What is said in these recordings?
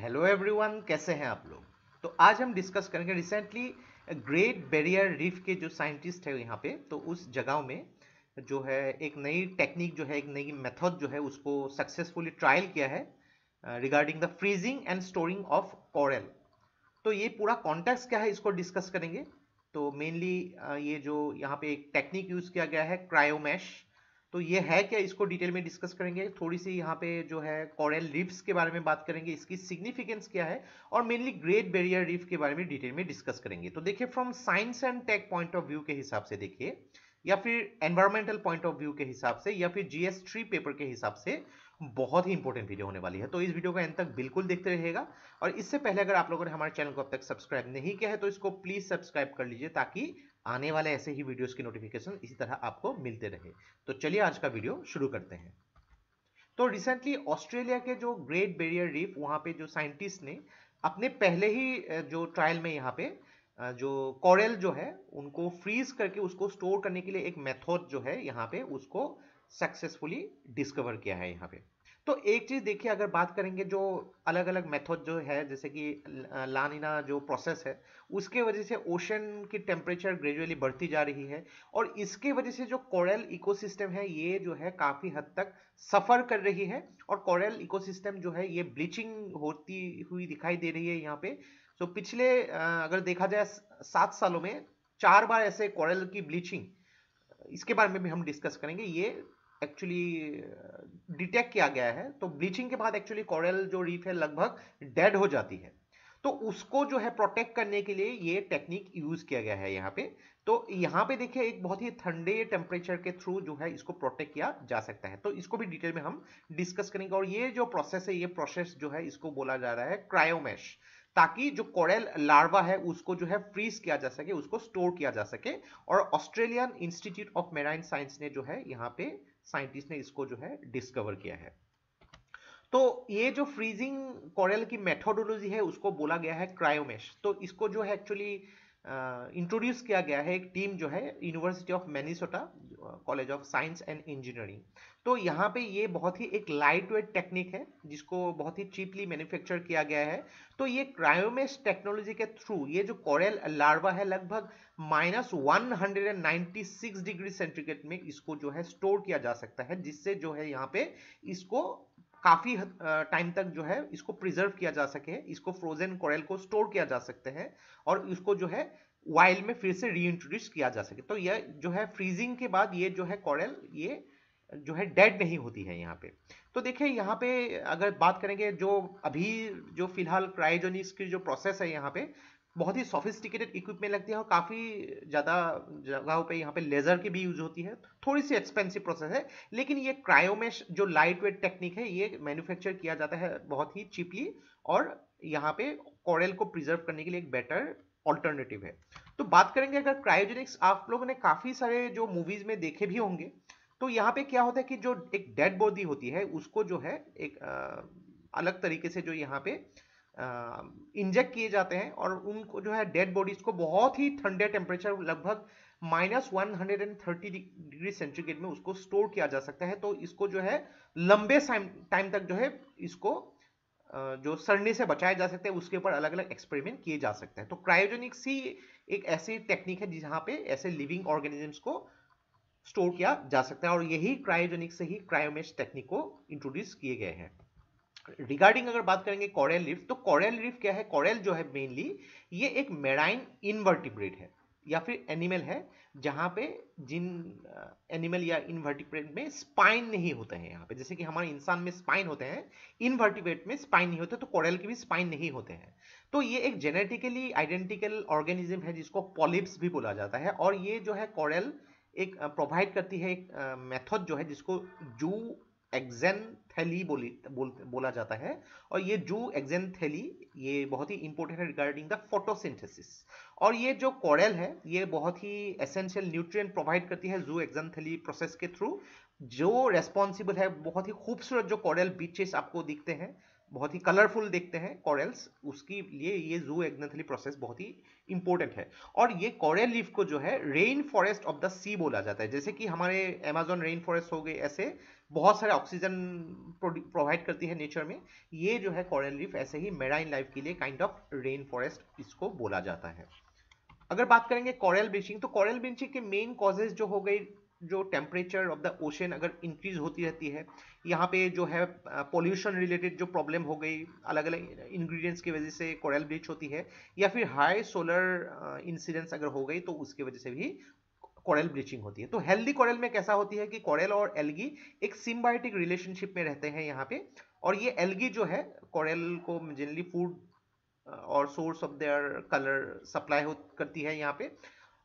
Hello everyone कैसे हैं आप लोग? तो आज हम डिस्कस करेंगे रिसेंटली ग्रेट बैरियर रीफ के जो साइंटिस्ट है यहाँ पे तो उस जगह में जो है एक नई टेक्निक जो है एक नई मेथड जो है उसको सक्सेसफुली ट्रायल किया है regarding the freezing and storing of coral तो ये पूरा कॉन्टेक्स्ट क्या है इसको डिस्कस करेंगे? तो मेनली ये जो यहाँ पे एक टेक्निक यूज़ किया गया है क्रायोमैश तो ये है क्या? इसको डिटेल में डिस्कस करेंगे। थोड़ी सी यहाँ पे जो है कॉरल रीफ्स के बारे में बात करेंगे। इसकी सिग्निफिकेंस क्या है? और मेनली ग्रेट बैरियर रिफ के बारे में डिटेल में डिस्कस करेंगे। तो देखिए from science and tech point of view के हिसाब से देखिए, या फिर एनवायरमेंटल पॉइंट ऑफ़ व्यू के हिसाब से, या फिर जीएस थ्री पेपर के हिसाब से, बहुत ही इंपॉर्टेंट वीडियो होने वाली है। तो इस वीडियो को एंड तक बिल्कुल देखते रहेगा और इससे पहले अगर आप लोगों ने हमारे चैनल को अब तक सब्सक्राइब नहीं किया है तो इसको प्लीज़ सब्सक्राइब कर लीजिए, ताकि आने वाले ऐसे ही वीडियोस की नोटिफिकेशन इसी तरह आपको मिलते रहे। तो चलिए आज का वीडियो शुरू करते हैं। तो रिसेंटली ऑस्ट्रेलिया के जो ग्रेट बैरियर रीफ वहाँ पे जो साइंटिस्ट ने अपने पहले ही जो ट्रायल में यहाँ पे जो कॉरल जो है, उनको फ्रीज करके उसको स्टोर करने के लिए एक मेथड जो है, यहाँ पे उसको सक्सेसफुली डिस्कवर किया है यहाँ पे। तो एक चीज़ देखिए, अगर बात करेंगे जो अलग अलग मेथड जो है, जैसे कि लानिना जो प्रोसेस है, उसके वजह से ओशन की टेम्परेचर ग्रेजुअली बढ़ती जा रही है और इसके वजह से जो कोरल इकोसिस्टम है, ये जो है काफ़ी हद तक सफ़र कर रही है और कोरल इकोसिस्टम जो है, ये ब्लीचिंग होती हुई दिखाई दे रही है यहाँ पे। तो पिछले अगर देखा जाए सात सालों में चार बार ऐसे कोरल की ब्लीचिंग इसके बारे में भी हम डिस्कस करेंगे। ये एक्चुअली डिटेक्ट किया गया है तो ब्लीचिंग के बाद एक्चुअली कोरल जो रीफ है लगभग डेड हो जाती है। तो उसको जो है प्रोटेक्ट करने के लिए ये टेक्निक यूज़ किया गया है यहाँ पे। तो यहाँ पे देखिए एक बहुत ही ठंडे टेम्परेचर के थ्रू जो है इसको प्रोटेक्ट किया जा सकता है। तो इसको भी डिटेल में हम डिस्कस करेंगे। और ये जो प्रोसेस है, ये प्रोसेस जो है इसको बोला जा रहा है क्रायोमैश ताकि जो कोरल लार्वा है, उसको जो है फ्रीज किया जा सके, उसको स्टोर किया जा सके। और Australian Institute of Marine Science ने जो है, यहाँ पे साइंटिस्ट ने इसको जो है डिस्कवर किया है। तो ये जो फ्रीजिंग कोरल की मेथोडोलॉजी है, उसको बोला गया है क्रायोमेश। तो इसको जो है एक्चुअली इंट्रोड्यूस किया गया है एक टीम जो है University of Minnesota College of Science and Engineering तो यहाँ पे ये बहुत ही एक लाइट वेट टेक्निक है, जिसको बहुत ही चीपली मैन्युफैक्चर किया गया है। तो ये क्रायोमेस टेक्नोलॉजी के थ्रू ये जो कोरल लार्वा है, लगभग माइनस वन डिग्री सेंटीग्रेड में इसको जो है स्टोर किया जा सकता है, जिससे जो है यहाँ पे इसको काफ़ी टाइम तक जो है इसको प्रिजर्व किया जा सके इसको फ्रोजन कोरल को स्टोर किया जा सकते हैं और इसको जो है वाइल्ड में फिर से रीइंट्रोड्यूस किया जा सके। तो यह जो है फ्रीजिंग के बाद ये जो है कोरल ये जो है डेड नहीं होती है यहाँ पे। तो देखिए यहाँ पे अगर बात करेंगे जो अभी जो फ़िलहाल क्रायोजेनिक्स की जो प्रोसेस है यहाँ पे बहुत ही सोफिस्टिकेटेड इक्विपमेंट लगती है और काफ़ी ज़्यादा जगहों पे यहाँ पे लेज़र की भी यूज़ होती है। थोड़ी सी एक्सपेंसिव प्रोसेस है लेकिन ये क्रायोमेश जो लाइट वेट टेक्निक है ये मैन्युफैक्चर किया जाता है बहुत ही चीपली और यहाँ पे कॉरल को प्रिजर्व करने के लिए एक बेटर ऑल्टरनेटिव है। तो बात करेंगे अगर क्रायोजेनिक्स आप लोगों ने काफ़ी सारे जो मूवीज़ में देखे भी होंगे तो यहाँ पे क्या होता है कि जो एक डेड बॉडी होती है उसको जो है एक आ, अलग तरीके से जो यहाँ पे इंजेक्ट किए जाते हैं और उनको जो है डेड बॉडीज को बहुत ही ठंडे टेम्परेचर लगभग minus one hundred and thirty degree centigrade में उसको स्टोर किया जा सकता है। तो इसको जो है लंबे टाइम तक जो है इसको जो सड़ने से बचाया जा सकता है, उसके ऊपर अलग अलग एक्सपेरिमेंट किए जा सकते हैं। तो क्रायोजेनिक्स ही एक ऐसी टेक्निक है जहाँ पे ऐसे लिविंग ऑर्गेनिजम्स को स्टोर किया जा सकता है और यही क्रायोजेनिक से ही क्रायोमेश टेक्निक को इंट्रोड्यूस किए गए हैं। रिगार्डिंग अगर बात करेंगे कॉरेल रीफ तो कॉरेल रीफ क्या है? कॉरेल जो है मेनली ये एक मेराइन इनवर्टिब्रेट है, या फिर एनिमल है, जहाँ पे जिन एनिमल या इनवर्टिब्रेट में स्पाइन नहीं होते हैं यहाँ पे। जैसे कि हमारे इंसान में स्पाइन होते हैं इनवर्टिब्रेट में स्पाइन नहीं होते तो कॉरेल के भी स्पाइन नहीं होते हैं। तो ये एक जेनेटिकली आइडेंटिकल ऑर्गेनिज्म है, जिसको पॉलिप्स भी बोला जाता है, और ये जो है कॉरेल एक प्रोवाइड करती है एक मेथड जो है, जिसको जू एक्जेंथेली बोली बोल, बोला जाता है। और ये जू एग्जेंथैली ये बहुत ही इंपॉर्टेंट है रिगार्डिंग द फोटोसिंथेसिस और ये जो कॉरल है ये बहुत ही एसेंशियल न्यूट्रिएंट प्रोवाइड करती है जू एग्जेंथैली प्रोसेस के थ्रू जो रेस्पॉन्सिबल है बहुत ही खूबसूरत जो कॉरल बीचेस आपको दिखते हैं। बहुत ही कलरफुल देखते हैं कॉरल्स उसके लिए ये जू एग्नेथली प्रोसेस बहुत ही इंपॉर्टेंट है। और ये कॉरल लीफ को जो है rain forest of the sea बोला जाता है। जैसे कि हमारे अमेजोन रेन फॉरेस्ट हो गए, ऐसे बहुत सारे ऑक्सीजन प्रोवाइड करती है नेचर में। ये जो है कॉरल लीफ ऐसे ही मेराइन लाइफ के लिए काइंड ऑफ़ रेन फॉरेस्ट इसको बोला जाता है। अगर बात करेंगे कॉरल ब्लीचिंग तो कॉरल ब्लीचिंग के मेन कॉजेज जो हो गई जो टेम्परेचर ऑफ़ द ओशन अगर इंक्रीज होती रहती है, यहाँ पे जो है पोल्यूशन रिलेटेड जो प्रॉब्लम हो गई अलग अलग इंग्रेडिएंट्स की वजह से कोरल ब्लीच होती है, या फिर हाई सोलर इंसिडेंस अगर हो गई तो उसकी वजह से भी कोरल ब्लीचिंग होती है। तो हेल्दी कोरल में कैसा होती है कि कोरल और एल्गी एक सिम्बायोटिक रिलेशनशिप में रहते हैं यहाँ पे, और ये एल्गी जो है कोरल को जनरली फ़ूड और source of their colour supply करती है यहाँ पे।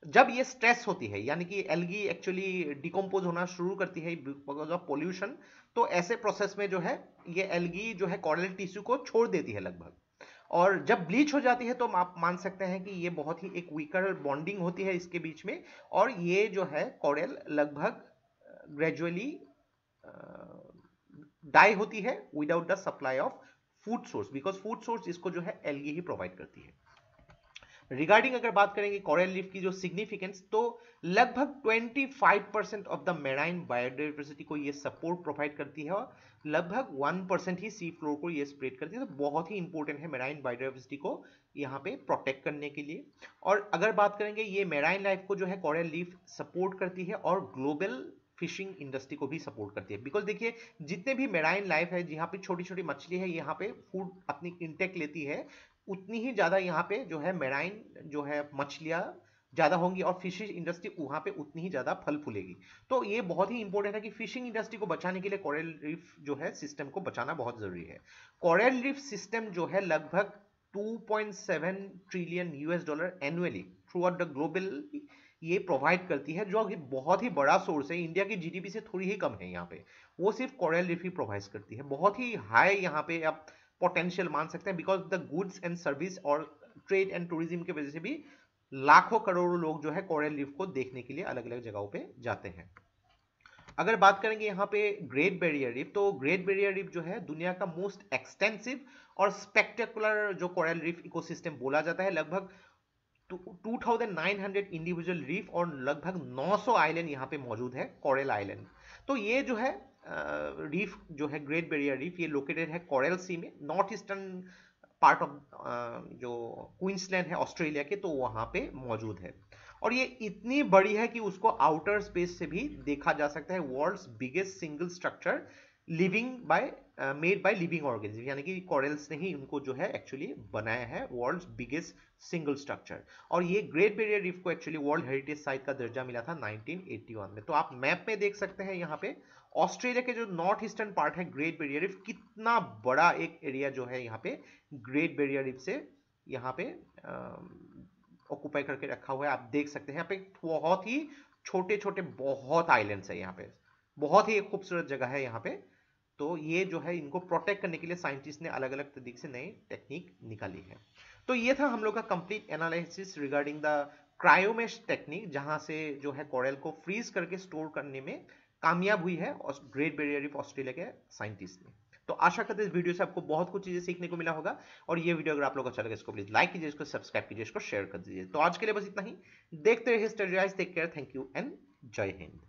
जब ये स्ट्रेस होती है, यानी कि एलगी एक्चुअली डिकम्पोज होना शुरू करती है बिकॉज़ ऑफ़ पोल्यूशन तो ऐसे प्रोसेस में जो है, ये एलगी जो है कॉर्नल टिश्यू को छोड़ देती है लगभग। और जब ब्लीच हो जाती है तो आप मान सकते हैं कि ये बहुत ही एक वीकर बॉन्डिंग होती है इसके बीच में, और ये जो है कॉरेल लगभग ग्रेजुअली डाई होती है without the supply of food source because food source इसको जो है एलगी ही प्रोवाइड करती है। रिगार्डिंग अगर बात करेंगे कॉरल लीफ की जो सिग्निफिकेंस तो लगभग 25 percent of the marine biodiversity को ये सपोर्ट प्रोवाइड करती है और लगभग 1 परसेंट ही सी फ्लोर को ये स्प्रेड करती है। तो बहुत ही इंपॉर्टेंट है मेराइन बायोडाइवर्सिटी को यहाँ पे प्रोटेक्ट करने के लिए। और अगर बात करेंगे ये मेराइन लाइफ को जो है कॉरल लीफ सपोर्ट करती है और ग्लोबल फिशिंग इंडस्ट्री को भी सपोर्ट करती है। बिकॉज़ देखिए, जितने भी मेराइन लाइफ है, जहाँ पे छोटी छोटी मछली है, यहाँ पे फ़ूड अपनी इंटेक लेती है उतनी ही ज़्यादा यहाँ पे जो है मेराइन, जो है मछलियाँ ज़्यादा होंगी और फिशिंग इंडस्ट्री वहाँ पे उतनी ही ज़्यादा फल फूलेगी। तो ये बहुत ही इंपॉर्टेंट है कि फिशिंग इंडस्ट्री को बचाने के लिए कोरल रीफ जो है सिस्टम को बचाना बहुत ज़रूरी है। कोरल रीफ सिस्टम जो है लगभग 2.7 trillion US dollar annually throughout the global ये प्रोवाइड करती है, जो बहुत ही बड़ा सोर्स है। इंडिया की जीडीपी से थोड़ी ही कम है यहाँ पे। वो सिर्फ़ कोरल रीफ ही प्रोवाइड करती है। बहुत ही हाई यहाँ पे आप पोटेंशियल मान सकते हैं because the goods and service और ट्रेड एंड टूरिज़्म की वजह से भी लाखों करोड़ों लोग जो है कोरल रीफ को देखने के लिए अलग अलग जगहों पे जाते हैं। अगर बात करेंगे यहाँ पे ग्रेट बैरियर रीफ तो ग्रेट बैरियर रीफ जो है दुनिया का मोस्ट एक्सटेंसिव और स्पेक्टेकुलर जो कोरल रीफ इकोसिस्टम बोला जाता है, लगभग 2900 इंडिविजुअल रीफ और लगभग 900 आइलैंड यहाँ पे मौजूद है कोरल आइलैंड तो ये जो है रीफ जो है ग्रेट बैरियर रीफ ये लोकेटेड है कोरल सी में नॉर्थ ईस्टर्न पार्ट ऑफ़ जो क्वींसलैंड है ऑस्ट्रेलिया के तो वहाँ पे मौजूद है। और ये इतनी बड़ी है कि उसको आउटर स्पेस से भी देखा जा सकता है world's biggest single structure living by made by living organism यानी कि कॉरल्स ने ही उनको जो है एक्चुअली बनाया है वर्ल्ड बिगेस्ट सिंगल स्ट्रक्चर और ये ग्रेट बेरियर रीफ को एक्चुअली वर्ल्ड हेरिटेज साइट का दर्जा मिला था 1981 में। तो आप मैप में देख सकते हैं यहाँ पे ऑस्ट्रेलिया के जो नॉर्थ ईस्टर्न पार्ट है ग्रेट बेरियर रीफ कितना बड़ा एक एरिया जो है यहाँ पे ग्रेट बेरियर रीफ से यहाँ पे ऑक्यूपाई करके रखा हुआ है। आप देख सकते हैं यहाँ पे बहुत ही छोटे छोटे बहुत आइलैंड्स है यहाँ पे। बहुत ही खूबसूरत जगह है यहाँ पे। तो ये जो है, इनको प्रोटेक्ट करने के लिए साइंटिस्ट ने अलग अलग तरीके से नई टेक्निक निकाली है। तो ये था हम लोग का complete analysis regarding the cryomesh technique जहाँ से जो है कोरल को फ्रीज करके स्टोर करने में कामयाब हुई है और ग्रेट बैरियर रीफ ऑस्ट्रेलिया के साइंटिस्ट ने। तो आशा करते इस वीडियो से आपको बहुत कुछ चीज़ें सीखने को मिला होगा और ये वीडियो अगर आप लोग अच्छा लगे, इसको प्लीज़ लाइक कीजिए, इसको सब्सक्राइब कीजिए, इसको शेयर कर दीजिए। तो आज के लिए बस इतना ही। देखते रहिए study take care thank you and जय हिंद।